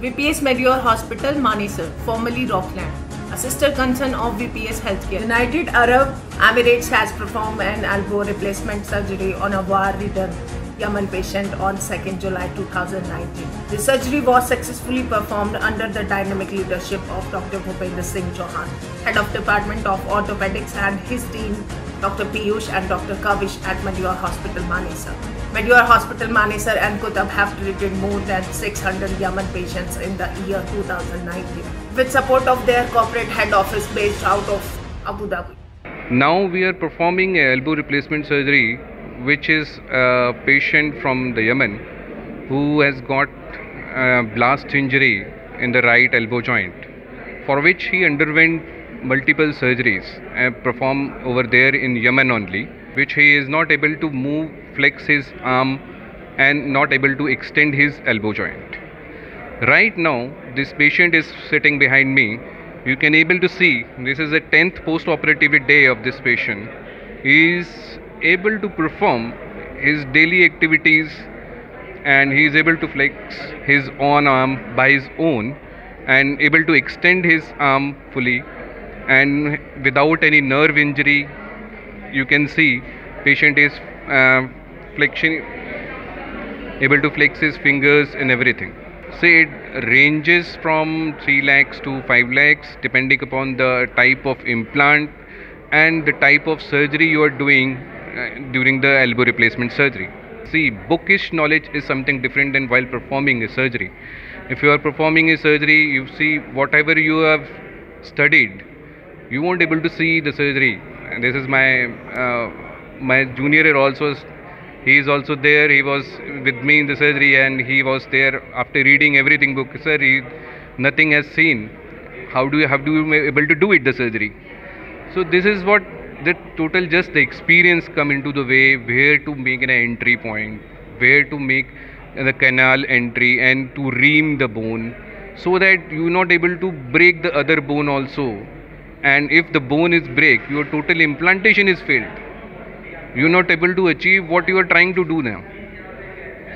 VPS Medeor Hospital, Manesar, formerly Rockland, a sister concern of VPS Healthcare. United Arab Emirates has performed an elbow replacement surgery on a war-ridden Yemen patient on 2nd July 2019. The surgery was successfully performed under the dynamic leadership of Dr. Bhupendra Singh Chouhan, Head of Department of Orthopedics and his team, Dr. Piyush and Dr. Kavish at Medeor Hospital, Manesar. Medeor Hospital, Manesar and Kutab have treated more than 600 Yemen patients in the year 2019 with support of their corporate head office based out of Abu Dhabi. Now we are performing a elbow replacement surgery which is a patient from the Yemen who has got blast injury in the right elbow joint for which he underwent multiple surgeries uh, performed over there in Yemen only which he is not able to move flex his arm and not able to extend his elbow joint. Right now this patient is sitting behind me. You can able to see this is the 10th post operative day of this patient. He is able to perform his daily activities and he is able to flex his own arm by his own and able to extend his arm fully and without any nerve injury you can see patient is uh, flexion able to flex his fingers and everything. Say it ranges from 3 lakhs to 5 lakhs depending upon the type of implant and the type of surgery you are doing uh, during the elbow replacement surgery. See bookish knowledge is something different than while performing a surgery. If you are performing a surgery you see whatever you have studied you won't able to see the surgery. And this is my uh, my junior also he is also there. He was with me in the surgery and he was there after reading everything book. Sir he nothing has seen. How do you have to be able to do it the surgery? So this is what the total just the experience come into the way where to make an entry point where to make the canal entry and to ream the bone so that you are not able to break the other bone also and if the bone is break your total implantation is failed. You are not able to achieve what you are trying to do now.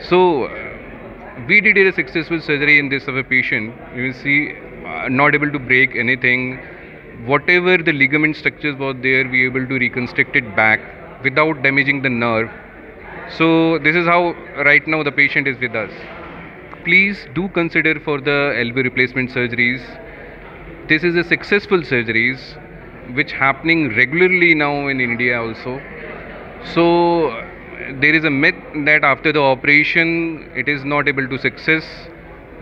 So we did a successful surgery in this of a patient. You will see uh, not able to break anything. Whatever the ligament structures were there we able to reconstruct it back without damaging the nerve. So this is how right now the patient is with us. Please do consider for the elbow replacement surgeries this is a successful surgeries which happening regularly now in india also. So there is a myth that after the operation it is not able to success.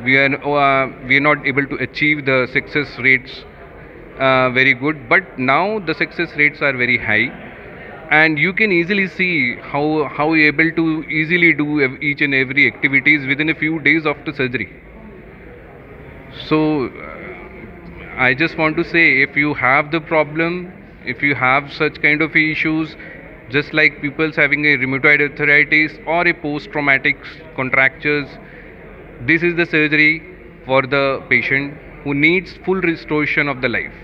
We are uh, we are not able to achieve the success rates uh, very good. But now the success rates are very high. And you can easily see how how you able to easily do each and every activities within a few days after surgery. So i just want to say if you have the problem if you have such kind of issues just like people's having a rheumatoid arthritis or a post-traumatic contractures this is the surgery for the patient who needs full restoration of the life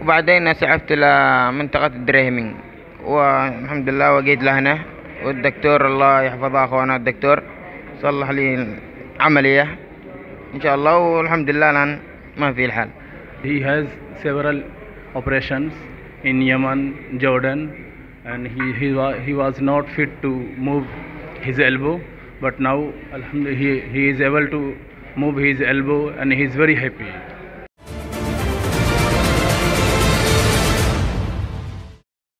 وبعدين اسعفت لمنطقة الدريهمين والحمد لله وجيت لهنا والدكتور الله يحفظه اخوانا الدكتور صلح لي العملية ان شاء الله والحمد لله الان ما في الحال He has several operations in Yemen, Jordan, and he he was he was not fit to move his elbow, but now Alhamdulillah he, he is able to move his elbow and he is very happy.